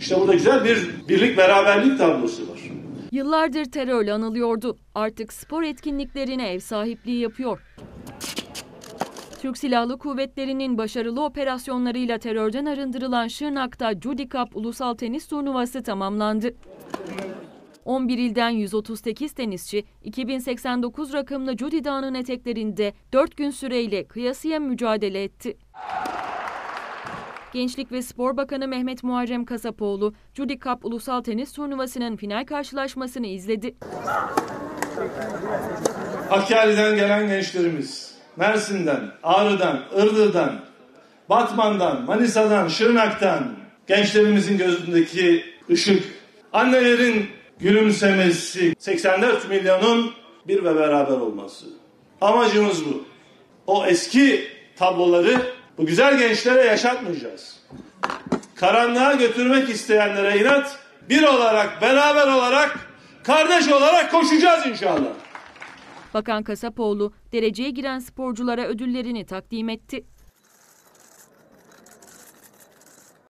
İşte burada güzel bir birlik beraberlik tablosu var. Yıllardır terörle anılıyordu. Artık spor etkinliklerine ev sahipliği yapıyor. Türk Silahlı Kuvvetleri'nin başarılı operasyonlarıyla terörden arındırılan Şırnak'ta Judy Cup Ulusal Tenis Turnuvası tamamlandı. 11 ilden 138 tenisçi 2089 rakımlı Judy Dağı'nın eteklerinde 4 gün süreyle kıyasıya mücadele etti. Gençlik ve Spor Bakanı Mehmet Muharrem Kasapoğlu, Judy Cup Ulusal Tenis Turnuvası'nın final karşılaşmasını izledi. Hakkari'den gelen gençlerimiz, Mersin'den, Ağrı'dan, Iğdır'dan, Batman'dan, Manisa'dan, Şırnak'tan gençlerimizin gözündeki ışık, annelerin gülümsemesi, 84 milyonun bir ve beraber olması. Amacımız bu. O eski tabloları bu güzel gençlere yaşatmayacağız. Karanlığa götürmek isteyenlere inat, bir olarak, beraber olarak, kardeş olarak koşacağız inşallah. Bakan Kasapoğlu, dereceye giren sporculara ödüllerini takdim etti.